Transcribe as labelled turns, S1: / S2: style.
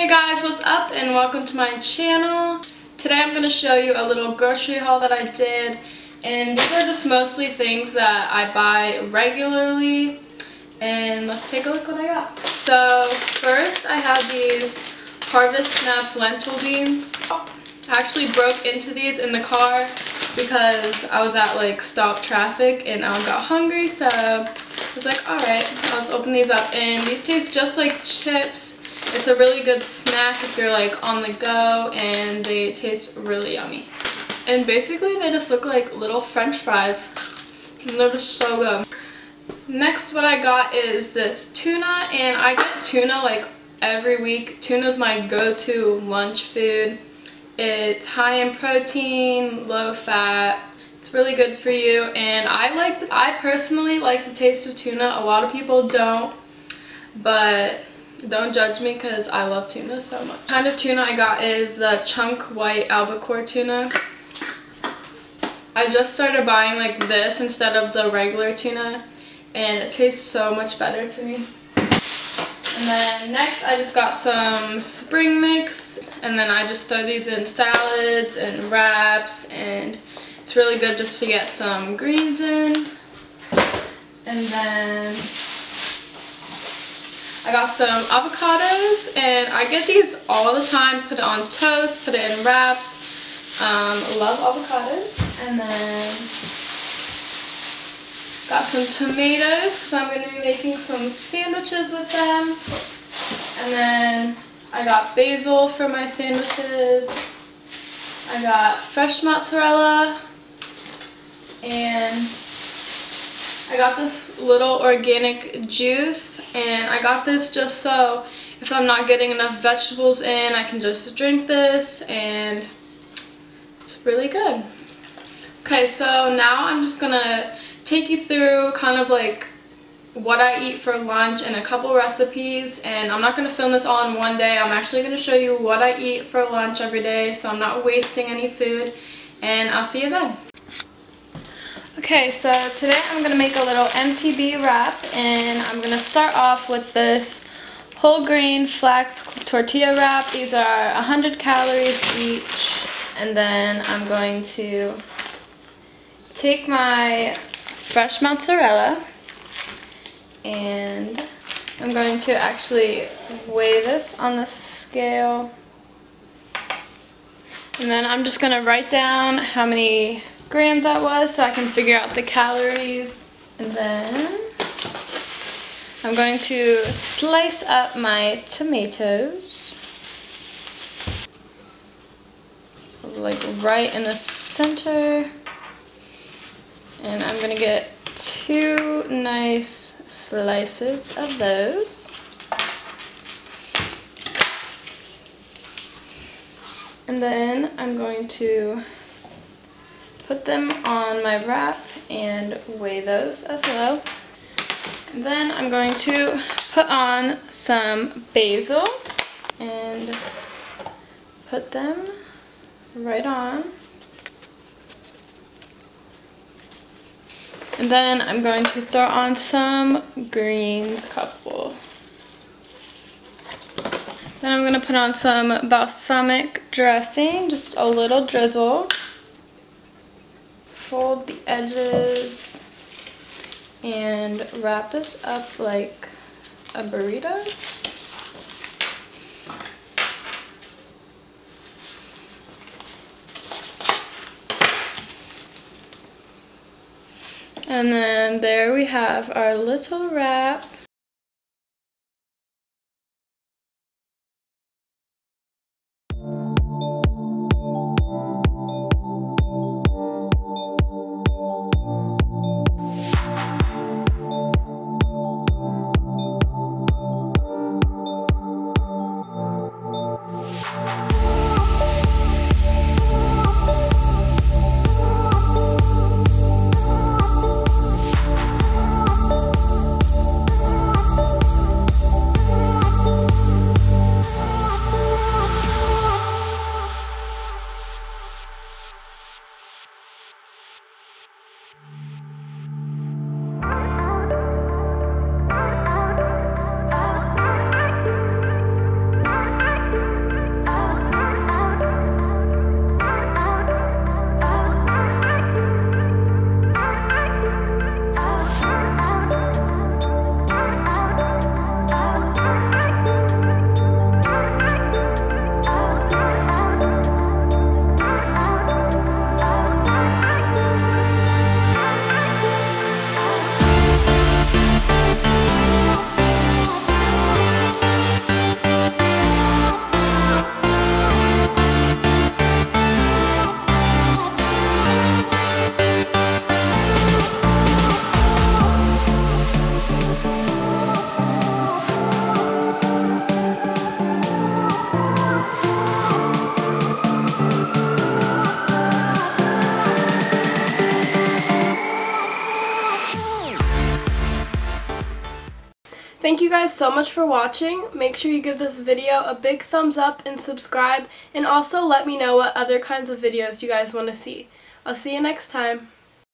S1: Hey guys, what's up and welcome to my channel. Today I'm going to show you a little grocery haul that I did and these are just mostly things that I buy regularly and let's take a look what I got. So first I have these Harvest Snaps lentil beans. I actually broke into these in the car because I was at like stop traffic and I got hungry so I was like alright I'll just open these up and these taste just like chips it's a really good snack if you're like on the go and they taste really yummy. And basically they just look like little french fries. And they're just so good. Next what I got is this tuna and I get tuna like every week. Tuna's my go-to lunch food. It's high in protein, low fat. It's really good for you and I like the, I personally like the taste of tuna. A lot of people don't but don't judge me because I love tuna so much. The kind of tuna I got is the chunk white albacore tuna. I just started buying like this instead of the regular tuna and it tastes so much better to me. And then next I just got some spring mix and then I just throw these in salads and wraps and it's really good just to get some greens in. And then I got some avocados and I get these all the time. Put it on toast, put it in wraps. Um, love avocados. And then got some tomatoes because I'm going to be making some sandwiches with them. And then I got basil for my sandwiches. I got fresh mozzarella and I got this little organic juice and I got this just so if I'm not getting enough vegetables in I can just drink this and it's really good. Okay so now I'm just gonna take you through kind of like what I eat for lunch and a couple recipes and I'm not going to film this all in one day. I'm actually going to show you what I eat for lunch every day so I'm not wasting any food and I'll see you then. Okay, so today I'm going to make a little MTB wrap and I'm going to start off with this whole grain flax tortilla wrap. These are 100 calories each and then I'm going to take my fresh mozzarella and I'm going to actually weigh this on the scale and then I'm just going to write down how many grams that was so I can figure out the calories. And then I'm going to slice up my tomatoes. Like right in the center. And I'm going to get two nice slices of those. And then I'm going to put them on my wrap and weigh those as well. And then I'm going to put on some basil and put them right on. And then I'm going to throw on some greens, couple. Then I'm going to put on some balsamic dressing, just a little drizzle fold the edges and wrap this up like a burrito. And then there we have our little wrap. Thank you guys so much for watching. Make sure you give this video a big thumbs up and subscribe. And also let me know what other kinds of videos you guys want to see. I'll see you next time.